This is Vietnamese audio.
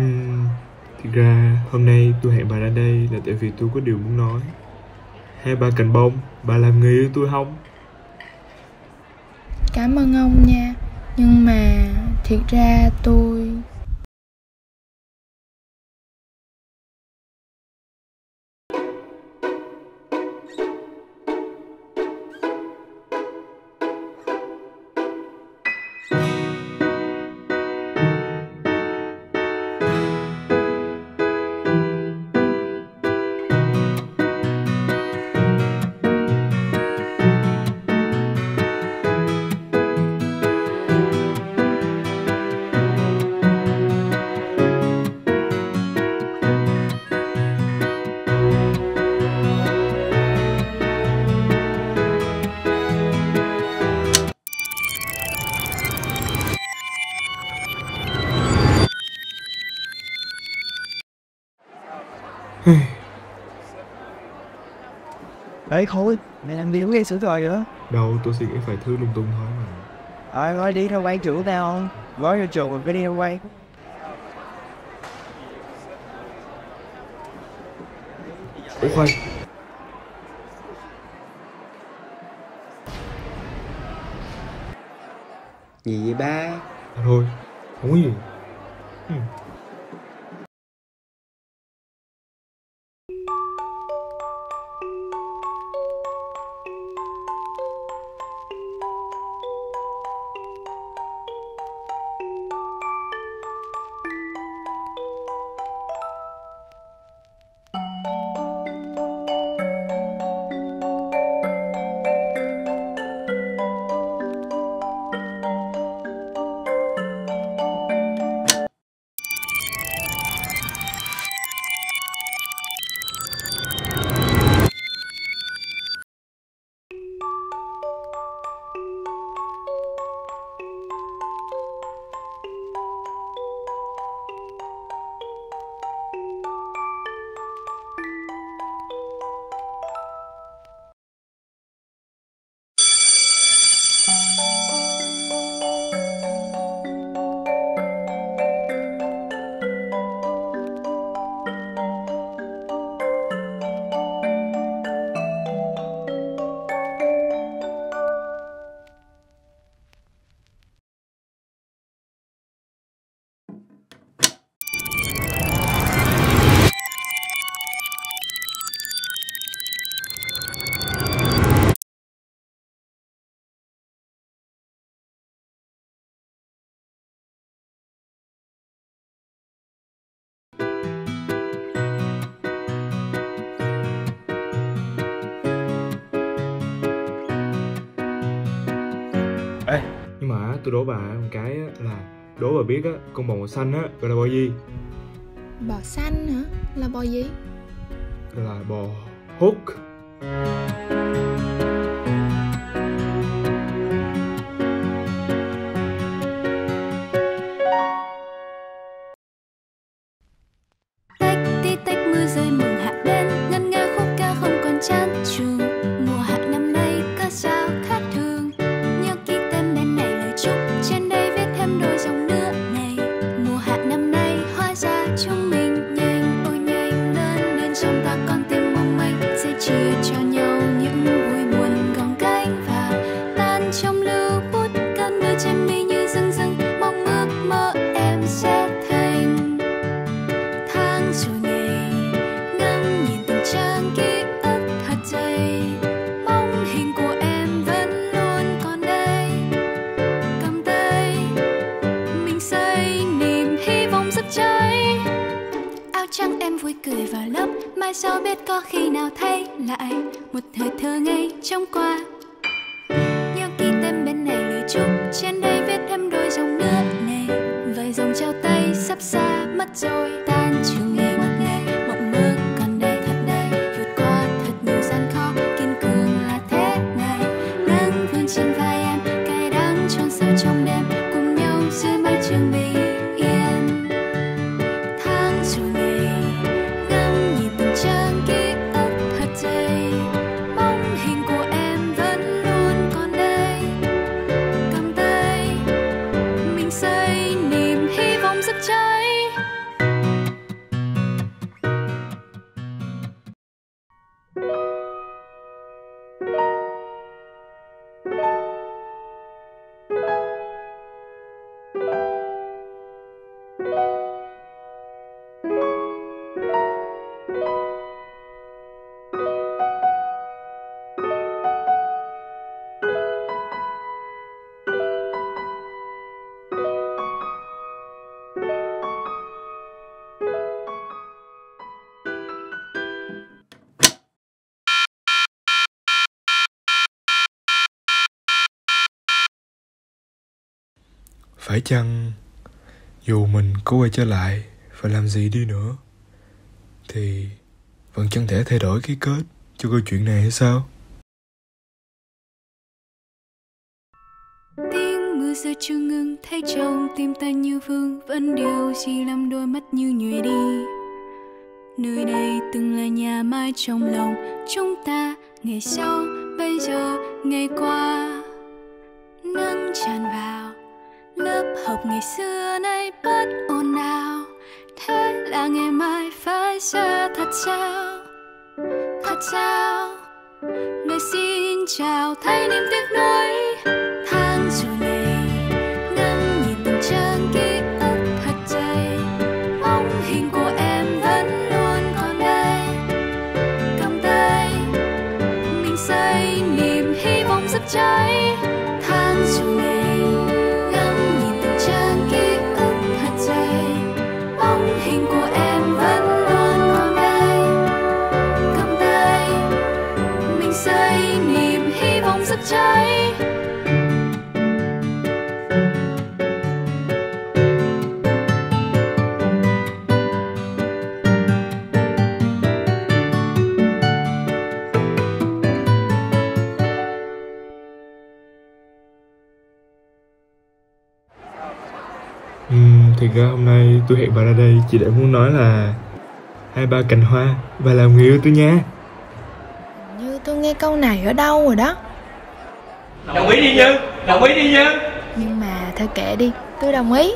uhm, Thực ra hôm nay tôi hẹn bà ra đây là tại vì tôi có điều muốn nói Hai bà cành bông, bà làm người yêu tôi không? Cảm ơn ông nha Nhưng mà thiệt ra tôi Ê Khôi, mày làm gì cũng gây sửa rồi vậy? Đâu, tôi suy nghĩ vài thứ lung tung thôi mà Rồi, thôi đi ra quay trưởng tao không? Gói vô trường rồi cái đi ra quay Ủa khoan, Gì vậy ba? à thôi, không có gì Ừm. Ê, nhưng mà tôi đố bà một cái là đố bà biết á, con bò màu xanh á gọi là bò gì? Bò xanh hả? Là bò gì? Là bò hút cười vào lớp, mai sau biết có khi nào thấy lại một thời thơ ngây trong qua. Nhớ ký tên bên này lời chúc, trên đây viết thêm đôi dòng nước này. Vài dòng trao tay sắp xa, mất rồi. cháy. phải chăng dù mình có quay trở lại và làm gì đi nữa, thì vẫn chẳng thể thay đổi cái kết cho câu chuyện này hay sao? Tiếng mưa rơi chưa ngừng thấy trong tim ta như vương, vẫn điều gì làm đôi mắt như nhòe đi. Nơi đây từng là nhà mai trong lòng chúng ta, ngày sau, bây giờ, ngày qua. Nắng tràn vào lớp học ngày xưa nay bất ồn nào? Thế là ngày mai phải ra thật sao thật sao người xin chào thay niềm tiếc nuối. Thực ra hôm nay tôi hẹn bà ra đây chỉ để muốn nói là Hai ba cành hoa và làm người yêu tôi nha. Như tôi nghe câu này ở đâu rồi đó? Đồng ý đi như đồng ý đi như. Nhưng mà thôi kệ đi Tôi đồng ý